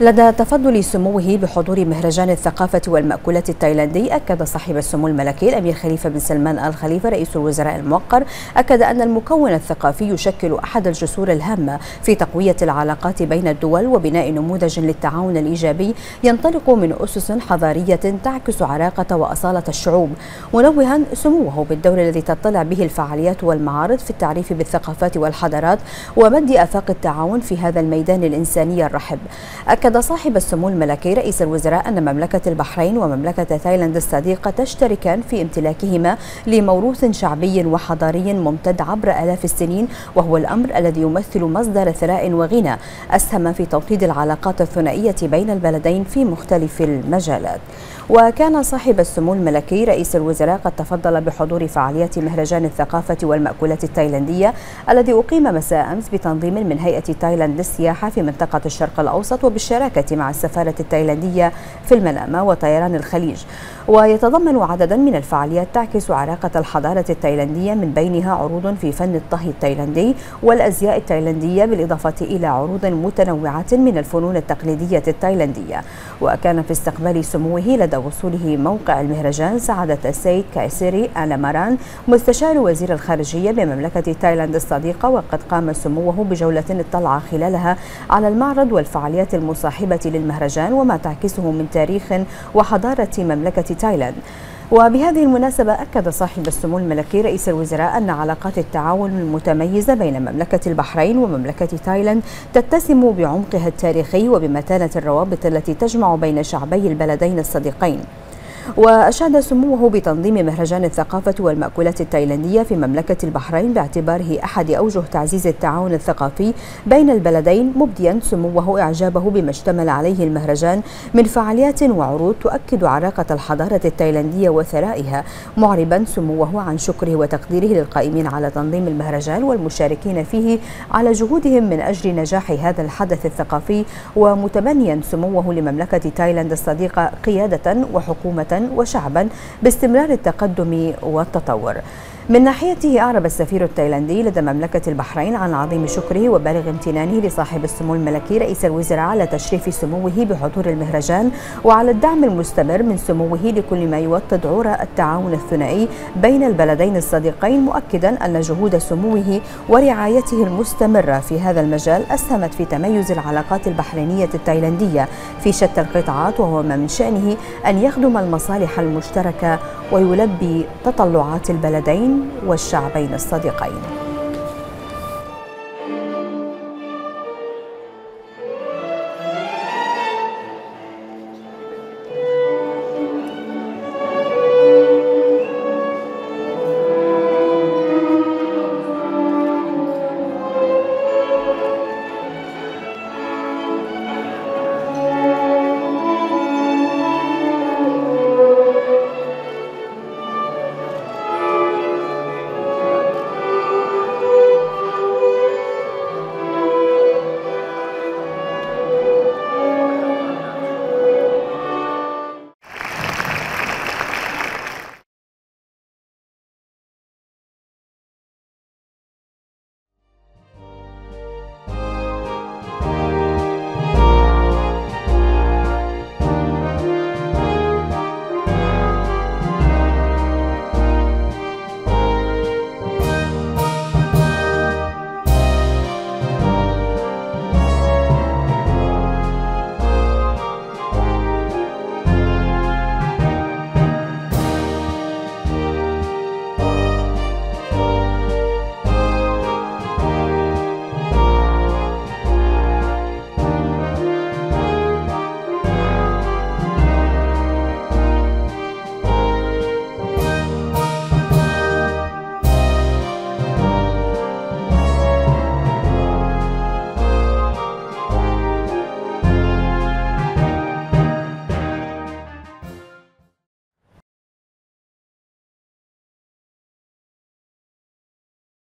لدى تفضل سموه بحضور مهرجان الثقافة والمأكولات التايلاندي أكد صاحب السمو الملكي الأمير خليفة بن سلمان آل خليفة رئيس الوزراء الموقر أكد أن المكون الثقافي يشكل أحد الجسور الهامة في تقوية العلاقات بين الدول وبناء نموذج للتعاون الإيجابي ينطلق من أسس حضارية تعكس عراقة وأصالة الشعوب. منوها سموه بالدور الذي تطلع به الفعاليات والمعارض في التعريف بالثقافات والحضارات ومد آفاق التعاون في هذا الميدان الإنساني الرحب. صاحب السمو الملكي رئيس الوزراء أن مملكة البحرين ومملكة تايلاند الصديقة تشتركان في امتلاكهما لموروث شعبي وحضاري ممتد عبر آلاف السنين وهو الأمر الذي يمثل مصدر ثراء وغنى أسهم في توطيد العلاقات الثنائية بين البلدين في مختلف المجالات. وكان صاحب السمو الملكي رئيس الوزراء قد تفضل بحضور فعاليات مهرجان الثقافة والمأكولات التايلاندية الذي أقيم مساء أمس بتنظيم من هيئة تايلاند للسياحة في منطقة الشرق الأوسط وبالشراكة مع السفارة التايلاندية في المنامة وطيران الخليج. ويتضمن عددا من الفعاليات تعكس عراقة الحضارة التايلاندية من بينها عروض في فن الطهي التايلاندي والأزياء التايلاندية بالإضافة إلى عروض متنوعة من الفنون التقليدية التايلاندية. وكان في استقبال سموه لدى وصوله موقع المهرجان سعادة السيد كايسيري آلاماران مستشار وزير الخارجية بمملكة تايلاند الصديقة وقد قام سموه بجولة اطلع خلالها على المعرض والفعاليات المصاحبة للمهرجان وما تعكسه من تاريخ وحضارة مملكة تايلاند. وبهذه المناسبة أكد صاحب السمو الملكي رئيس الوزراء أن علاقات التعاون المتميزة بين مملكة البحرين ومملكة تايلاند تتسم بعمقها التاريخي وبمتانة الروابط التي تجمع بين شعبي البلدين الصديقين. وأشاد سموه بتنظيم مهرجان الثقافة والمأكولات التايلاندية في مملكة البحرين باعتباره أحد أوجه تعزيز التعاون الثقافي بين البلدين مبديا سموه إعجابه بما اشتمل عليه المهرجان من فعاليات وعروض تؤكد عراقة الحضارة التايلاندية وثرائها. معربا سموه عن شكره وتقديره للقائمين على تنظيم المهرجان والمشاركين فيه على جهودهم من أجل نجاح هذا الحدث الثقافي. ومتمنيا سموه لمملكة تايلاند الصديقة قيادة وحكومة وشعبا باستمرار التقدم والتطور. من ناحيته أعرب السفير التايلاندي لدى مملكة البحرين عن عظيم شكره وبالغ امتنانه لصاحب السمو الملكي رئيس الوزراء على تشريف سموه بحضور المهرجان وعلى الدعم المستمر من سموه لكل ما يوطد عرى التعاون الثنائي بين البلدين الصديقين مؤكدا أن جهود سموه ورعايته المستمرة في هذا المجال أسهمت في تميز العلاقات البحرينية التايلاندية في شتى القطاعات وهو ما من شأنه أن يخدم المصالح المشتركة ويلبي تطلعات البلدين والشعبين الصديقين.